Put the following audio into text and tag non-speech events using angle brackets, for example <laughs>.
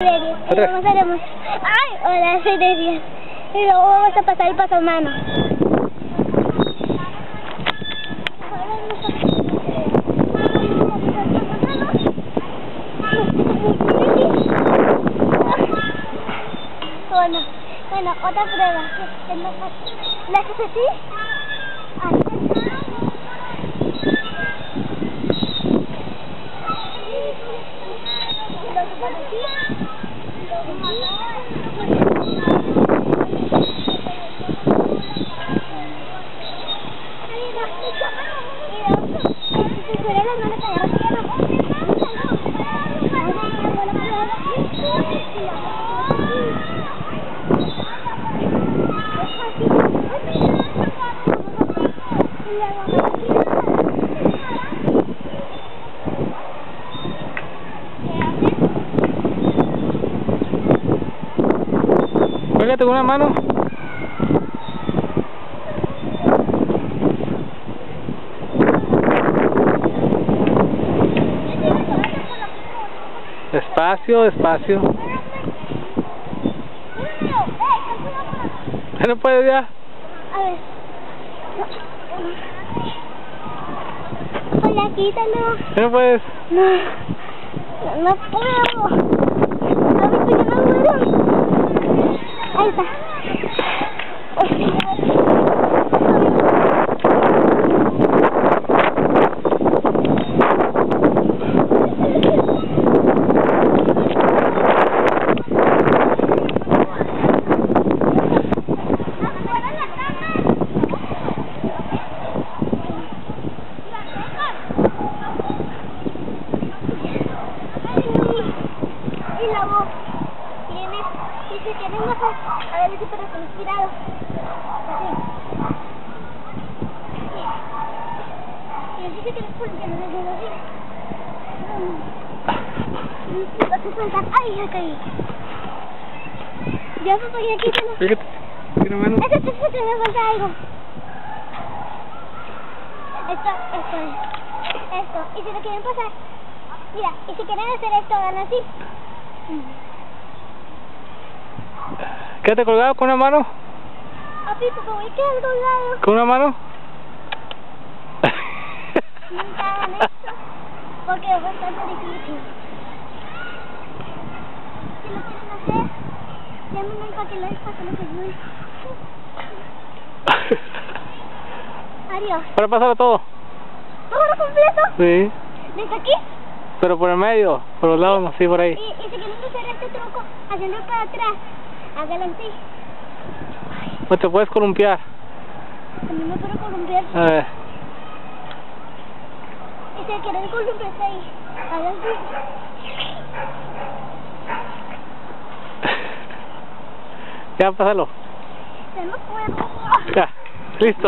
Ay, hola, soy Delia. Y luego vamos a pasar el pasamano. Bueno, bueno, otra prueba. ¿La haces así? Pégate con una mano. Despacio, despacio. ¿Ya no puedes ya? A ver. Hola, quítalo. ¿Ya no puedes? No. No puedo. A ver, que no muero. Ahí está. Y luego tienes, y si tienes más, a ver si pero con cuidado. Así. Y así que tienes por no me dedo así. No te sueltas. Ay, ya caí. Ya papá, ya quítalo. Pégate. Con una mano. Eso te me falta algo. Esto, esto es. Esto. Y si lo quieren pasar, mira, y si quieren hacer esto, hagan así. Quédate colgado con una mano. Papi, porque voy a quedar colgado. Con una mano. Nunca hagan esto, porque es bastante difícil. Si lo quieren hacer, para que lo para que lo ayude. <laughs> Adiós. Para pasarlo todo. ¿Todo lo completo? Sí. ¿Desde aquí? Pero por el medio, por los lados, así por Y, ahí. y si quieren hacer este truco, haciendo para atrás, hágalo así. No te puedes columpiar. A mí me puedo columpiar. A ver. Y si quieren columpiarse ahí, hagan así. <laughs> Ya, pásalo. Ya no puedo. Ya. Listo.